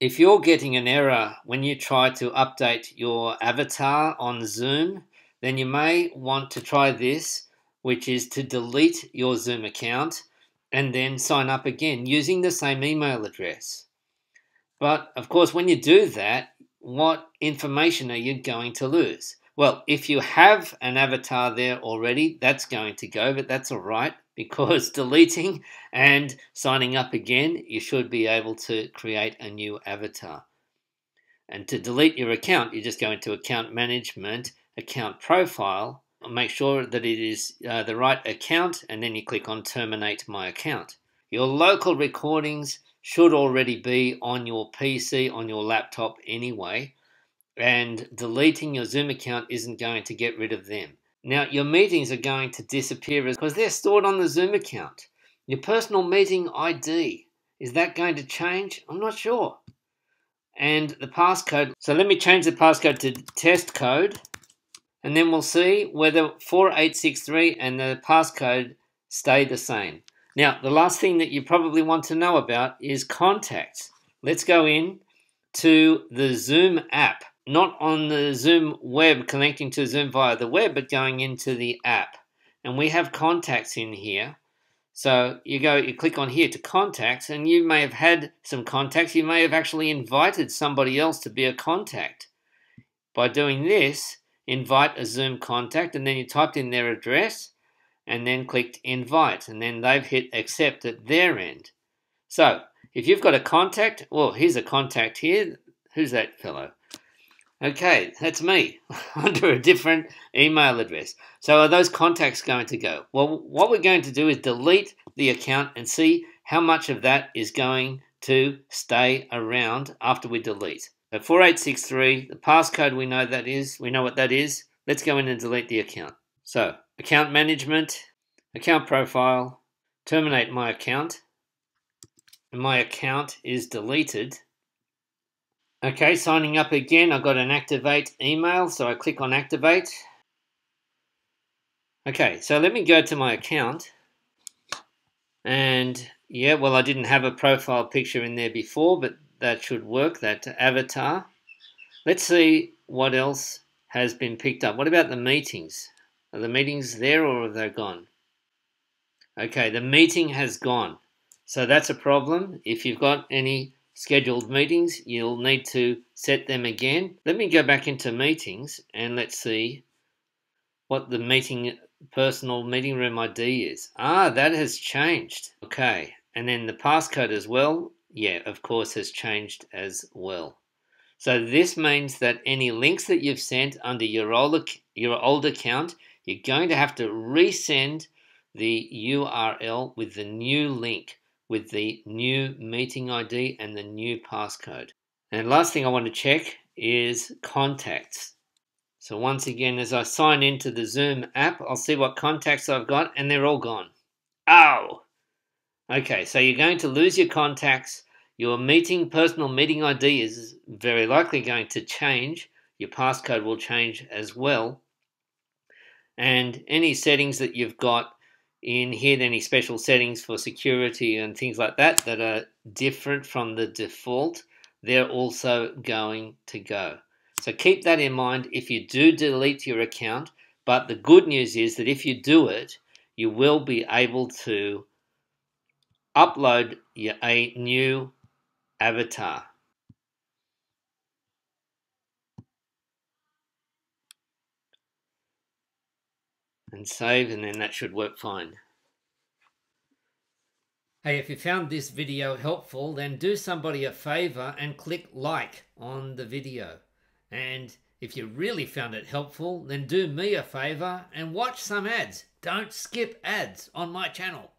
If you're getting an error when you try to update your avatar on Zoom, then you may want to try this, which is to delete your Zoom account and then sign up again using the same email address. But of course, when you do that, what information are you going to lose? Well, if you have an avatar there already, that's going to go, but that's all right because deleting and signing up again, you should be able to create a new avatar. And to delete your account, you just go into account management, account profile, make sure that it is uh, the right account, and then you click on terminate my account. Your local recordings should already be on your PC, on your laptop anyway, and deleting your Zoom account isn't going to get rid of them. Now, your meetings are going to disappear because they're stored on the Zoom account. Your personal meeting ID, is that going to change? I'm not sure. And the passcode, so let me change the passcode to test code, and then we'll see whether 4863 and the passcode stay the same. Now, the last thing that you probably want to know about is contacts. Let's go in to the Zoom app not on the Zoom web, connecting to Zoom via the web, but going into the app. And we have contacts in here. So you go, you click on here to contacts, and you may have had some contacts. You may have actually invited somebody else to be a contact. By doing this, invite a Zoom contact, and then you typed in their address, and then clicked invite, and then they've hit accept at their end. So if you've got a contact, well, here's a contact here. Who's that fellow? Okay, that's me under a different email address. So are those contacts going to go? Well, what we're going to do is delete the account and see how much of that is going to stay around after we delete. So 4863, the passcode we know that is, we know what that is. Let's go in and delete the account. So account management, account profile, terminate my account. And my account is deleted Okay, signing up again, I've got an activate email, so I click on activate. Okay, so let me go to my account. And yeah, well, I didn't have a profile picture in there before, but that should work, that avatar. Let's see what else has been picked up. What about the meetings? Are the meetings there or have they gone? Okay, the meeting has gone. So that's a problem. If you've got any scheduled meetings, you'll need to set them again. Let me go back into meetings and let's see what the meeting personal meeting room ID is. Ah, that has changed. Okay, and then the passcode as well, yeah, of course, has changed as well. So this means that any links that you've sent under your old, your old account, you're going to have to resend the URL with the new link with the new meeting ID and the new passcode. And last thing I want to check is contacts. So once again, as I sign into the Zoom app, I'll see what contacts I've got and they're all gone. Oh! Okay, so you're going to lose your contacts. Your meeting, personal meeting ID is very likely going to change. Your passcode will change as well. And any settings that you've got in here any special settings for security and things like that that are different from the default, they're also going to go. So keep that in mind if you do delete your account. But the good news is that if you do it, you will be able to upload your, a new avatar. And save and then that should work fine. Hey, if you found this video helpful, then do somebody a favor and click like on the video. And if you really found it helpful, then do me a favor and watch some ads. Don't skip ads on my channel.